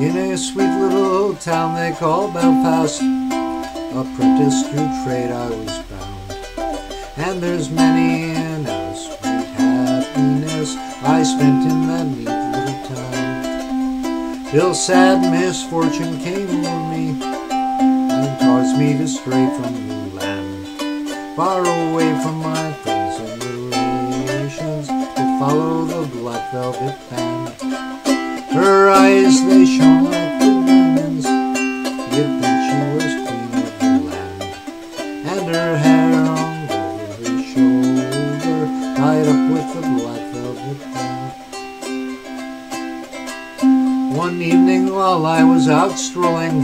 In a sweet little town they call Belfast, apprentice to trade I was bound. And there's many an a sweet happiness I spent in that neat little town. Till sad misfortune came over me and caused me to stray from the land, far away from my friends and relations, to follow the black velvet band. Her eyes, they shone like diamonds. You'd think she was queen of the land. And her hair hung over her shoulder, tied up with the black velvet band. One evening while I was out strolling,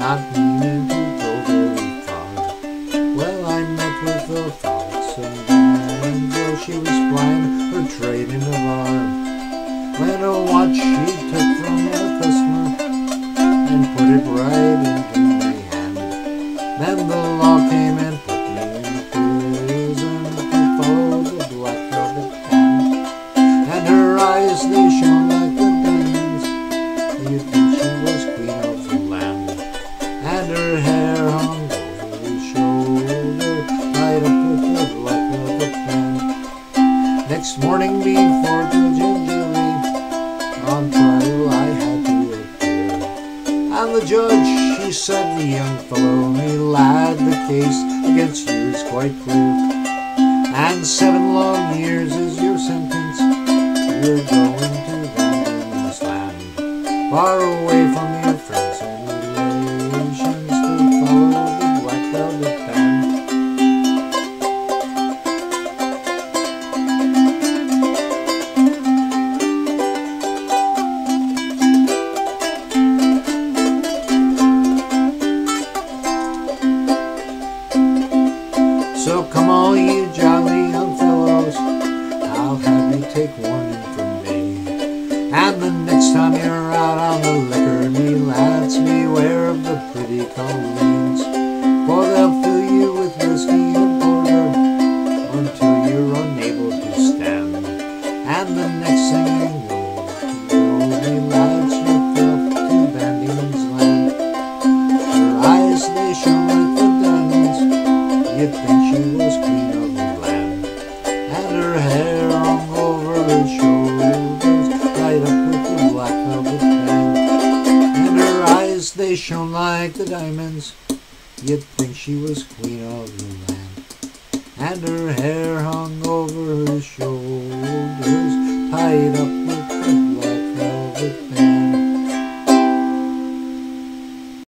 not meaning to go very far, well, I met with the frolicsome band. Though she was plying her trade in a bar when a watch she took from a customer and put it right into my hand. Then the law came and put me in prison follow the black velvet band. And her eyes they shone like the diamonds. You'd think she was queen of the land. And her hair hung over her shoulder, tied up with the black velvet band. Next morning before the trial I had to appear. And the judge, she said, the young fellow, me lad, the case against you is quite clear. And seven long years is your sentence. So come all you jolly young fellows, I'll have you take warning from me. And the next time you're out on the liquor, me lads, beware of the pretty colleens. For they'll fill you with whiskey they shone like the diamonds. You'd think she was queen of the land. And her hair hung over her shoulders, tied up